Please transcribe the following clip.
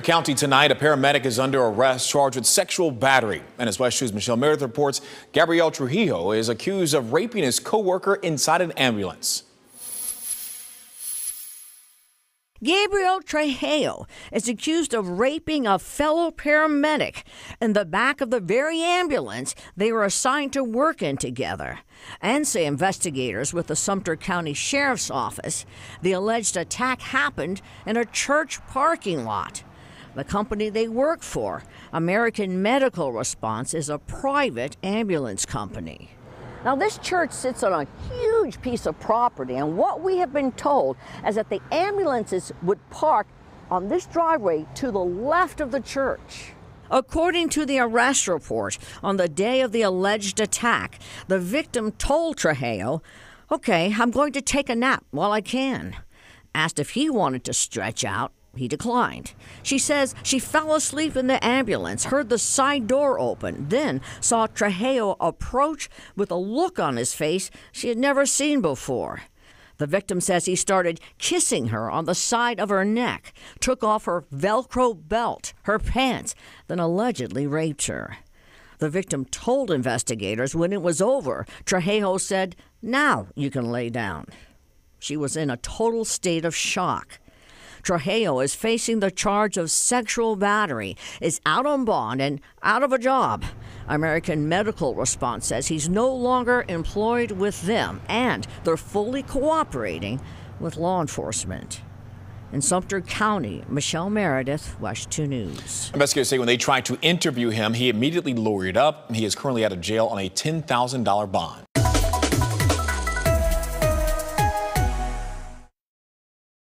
County tonight, a paramedic is under arrest charged with sexual battery. And as WESH 2's Michelle Meredith reports, Gabriel Trujillo is accused of raping his co-worker inside an ambulance. Gabriel Trujillo is accused of raping a fellow paramedic in the back of the very ambulance they were assigned to work in together. And say investigators with the Sumter County Sheriff's Office, the alleged attack happened in a church parking lot. The company they work for, American Medical Response, is a private ambulance company. Now, this church sits on a huge piece of property, and what we have been told is that the ambulances would park on this driveway to the left of the church. According to the arrest report, on the day of the alleged attack, the victim told Trujillo, Okay, I'm going to take a nap while I can. Asked if he wanted to stretch out, he declined. She says she fell asleep in the ambulance, heard the side door open, then saw Trujillo approach with a look on his face she had never seen before. The victim says he started kissing her on the side of her neck, took off her Velcro belt, her pants, then allegedly raped her. The victim told investigators when it was over, Trujillo said, Now you can lay down. She was in a total state of shock. Trujillo is facing the charge of sexual battery, is out on bond, and out of a job. American Medical Response says he's no longer employed with them, and they're fully cooperating with law enforcement. In Sumter County, Michelle Meredith, WESH 2 News. Investigators say when they tried to interview him, he immediately lawyered up. He is currently out of jail on a $10,000 bond.